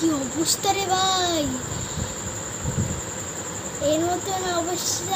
কি অবস্থা রে ভাই? এর মতন অবস্থা।